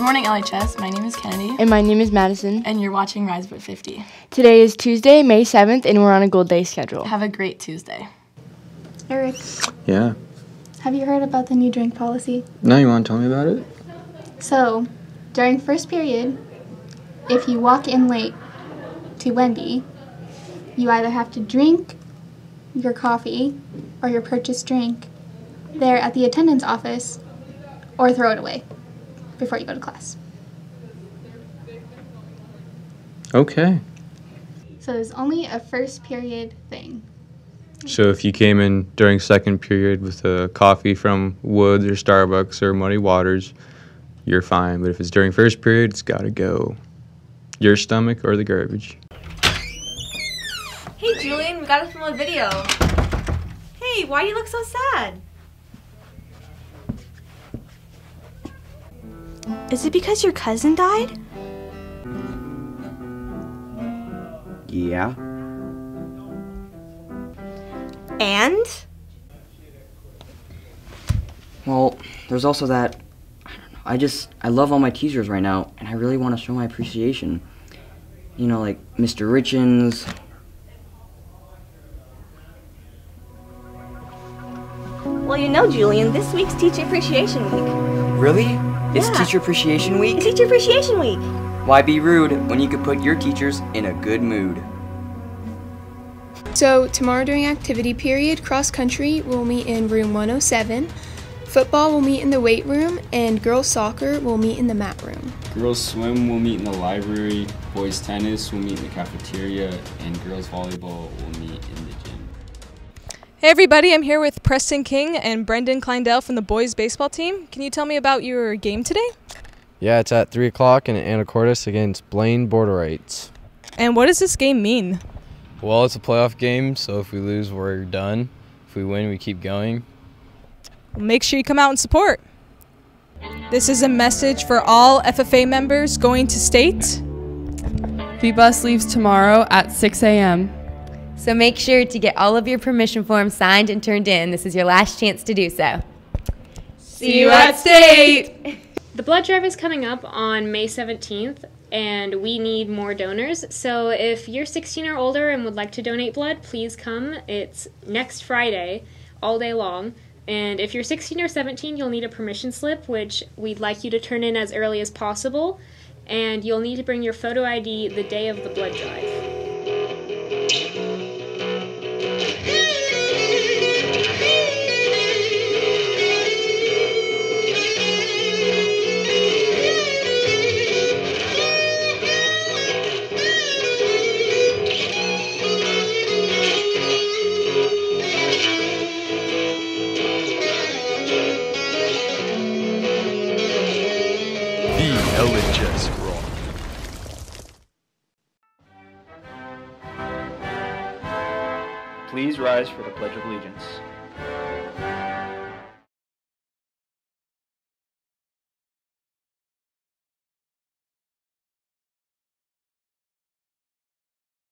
morning, LHS. My name is Kennedy. And my name is Madison. And you're watching Rise But 50. Today is Tuesday, May 7th, and we're on a gold day schedule. Have a great Tuesday. Eric, Yeah. have you heard about the new drink policy? No, you want to tell me about it? So, during first period, if you walk in late to Wendy, you either have to drink your coffee or your purchased drink there at the attendance office or throw it away before you go to class. Okay. So there's only a first period thing. So if you came in during second period with a coffee from Woods or Starbucks or Muddy Waters, you're fine. But if it's during first period, it's got to go. Your stomach or the garbage. Hey, Julian, we got it from a video. Hey, why do you look so sad? Is it because your cousin died? Yeah. And? Well, there's also that. I don't know. I just I love all my teachers right now, and I really want to show my appreciation. You know, like Mr. Richens. Well, you know, Julian, this week's Teacher Appreciation Week. Really? It's Yeah. Teacher Appreciation Week. Teacher Appreciation Week. Why be rude when you could put your teachers in a good mood? So, tomorrow during activity period, cross country will meet in room 107, football will meet in the weight room, and girls soccer will meet in the mat room. Girls swim will meet in the library, boys tennis will meet in the cafeteria, and girls volleyball will meet in the gym. Hey everybody, I'm here with Preston King and Brendan Kleindell from the boys baseball team. Can you tell me about your game today? Yeah, it's at 3 o'clock in Anacortes against Blaine Borderites. And what does this game mean? Well, it's a playoff game, so if we lose, we're done. If we win, we keep going. Make sure you come out and support. This is a message for all FFA members going to state. The bus leaves tomorrow at 6 a.m. So make sure to get all of your permission forms signed and turned in. This is your last chance to do so. See you at state! The blood drive is coming up on May 17th, and we need more donors. So if you're 16 or older and would like to donate blood, please come. It's next Friday, all day long. And if you're 16 or 17, you'll need a permission slip, which we'd like you to turn in as early as possible. And you'll need to bring your photo ID the day of the blood drive. Rock. Please rise for the Pledge of Allegiance.